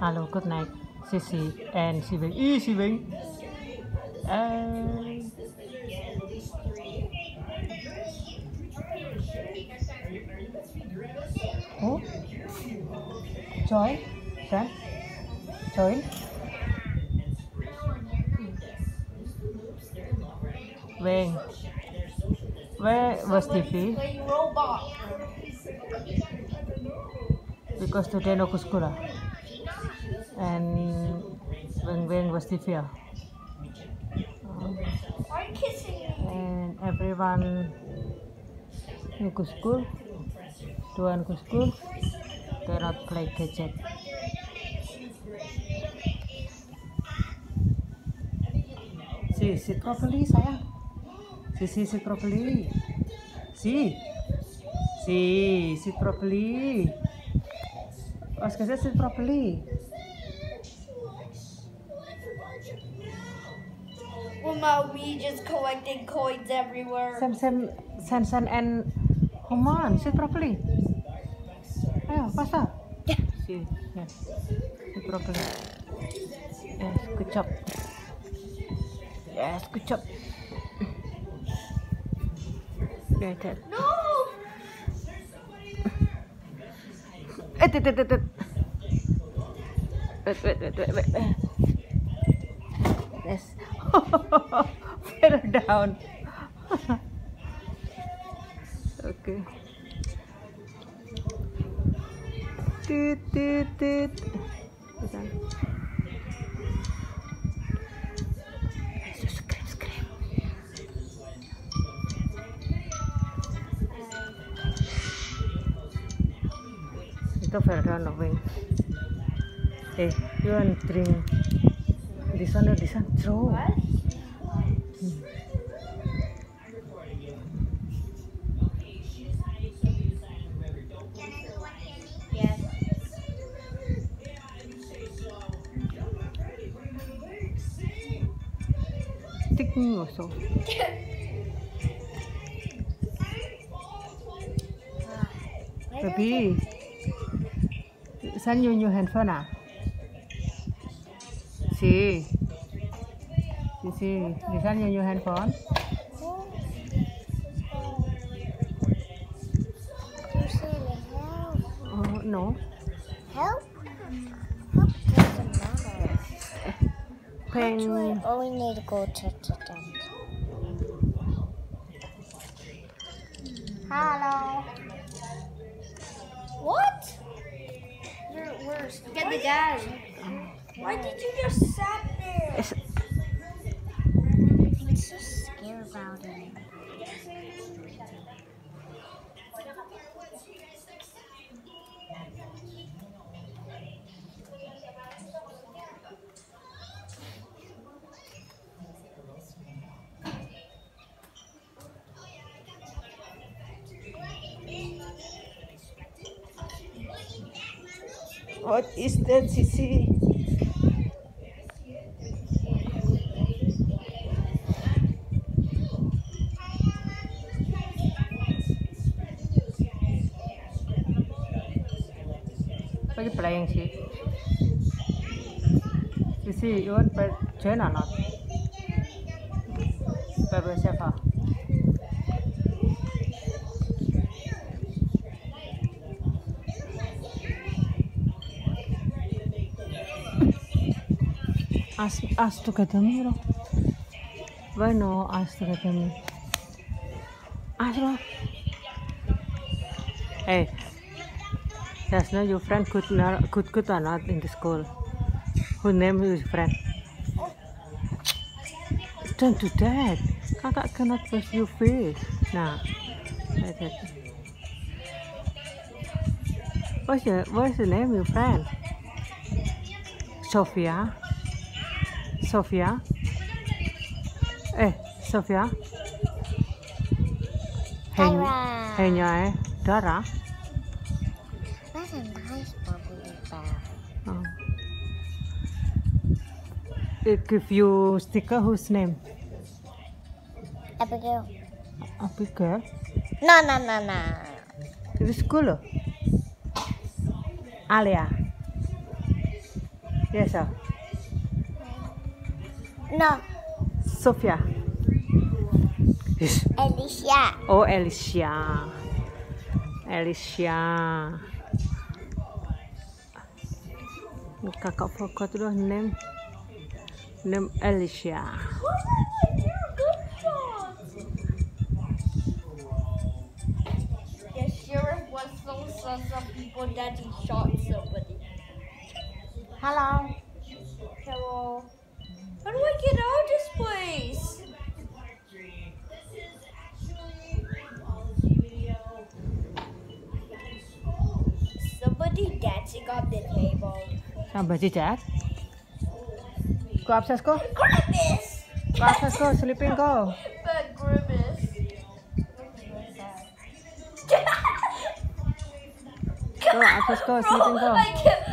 Hello, good night. Sissy and Sibing. Ee, Sibing. Uh, oh, join, friend, join. When? Where was TV? Because today no school. And when when was me? and everyone go school tuan go school cannot play gadget si sit properly sayang si si sit properly si si sit properly Oscar said sit properly Well, now we just collecting coins everywhere. Sam Sam San San and come on sit properly ayo faster Yeah. See, yes. Sit properly. Yes, good job. Yes, good job. Yeah, that. No! Wait, wait, wait, wait. Wait, Yes. Fell down. okay. Pesan. Scream, scream. Ito fell down the wing. Hey, eh, you want drink this one or this one? Throw. Take me also. Baby. Send you new handphone ah? See. You see, this one your new handphone. Oh no. Help? Help doesn't matter. Actually, Pen. oh, we need to go to the dentist. Hello. What? You're worse. Get the guy. Why did you just sat there? It's, What's so scary about it? what is that, Sissy? You playing? Sissy, you want to join or not? With Shefa. Ask, ask together me, bro. Why no ask together me? Ask, bro. Hey, there's no your friend good, not, good, good or not in the school. Who name his friend? Don't do that. Kakak cannot wash your face. Nah, like that. What's your, what's the name your friend? Sophia. Sophia. Eh, Sophia. Hey, hey, eh, Dara. It give you sticker whose name? Abigail. Abigail. No, no, no, no. Itu school loh. Alia. Yes, sir. No, Sophia. Yes. Alicia. Oh, Alicia. Alicia. Kakak forgot dah name. Name Alicia. The sheriff was so sus of people that he shot somebody. Hello. Hello. How do I get out of this place? Somebody dancing on the table. Somebody chat. Go upstairs, go. Grimace! Go upstairs, go. Sleeping, go. But Grimace. Go upstairs, go. Sleeping, go. I can't.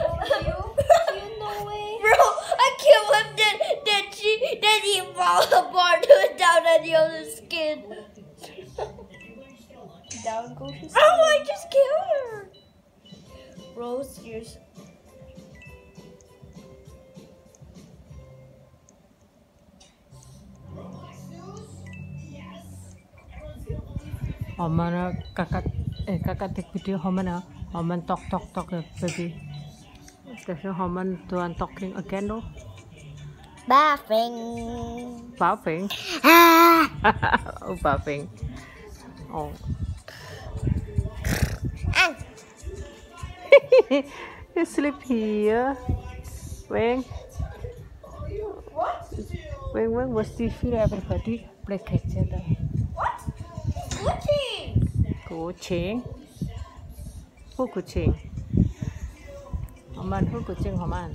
Bro, I can't believe that, that she that he fall apart down on the other skin. Down goes his Oh, I just killed her. Rose, you're Omana kakak eh kakak tek video homana homan tok tok tok ya baby. Terus homan tuan talking again loh. Buffing. Buffing. Ah. oh buffing. Oh. Ah. you sleep here. wen wen Wang was TV everybody play catch Kucing. Who kucing? Homan who kucing Homan?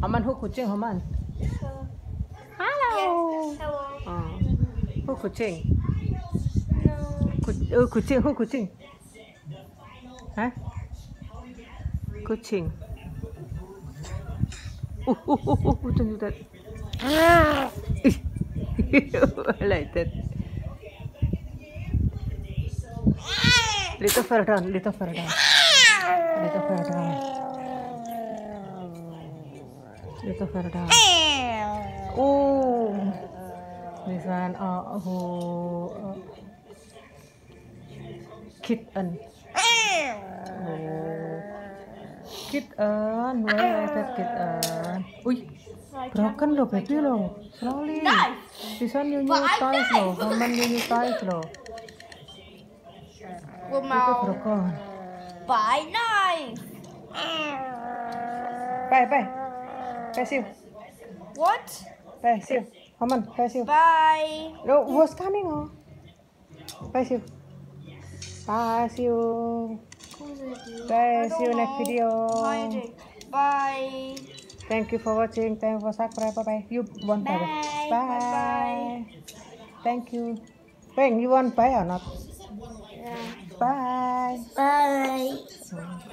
Homan who kucing Homan? Hello. Hello. Oh. Who kucing? No. Ku- oh, kucing who kucing? Hah? Kucing. Oh, oh, oh, oh, don't do that. Ah. I like that. Little further down, little further down, little further down, little further down. Oh, this one, uh, oh, uh, kitten. Oh, kitten, where is that kitten? Ui, broken loh, baby loh, slowly. This one new new toys loh, Homan new new toys loh. With Itu my broken. by knife. Bye, bye. Bye, see you. What? Bye, see you. Homan, bye, see you. Bye. No, what's coming on? Bye, see you. Bye, see you. Bye, see you next video. Bye. Thank you for watching. Thank you for subscribe. Bye, bye. You want bye? Bye. Bye. Bye-bye. Thank you. Peng, you want bye or not? Yeah. Bye. Bye. Hmm.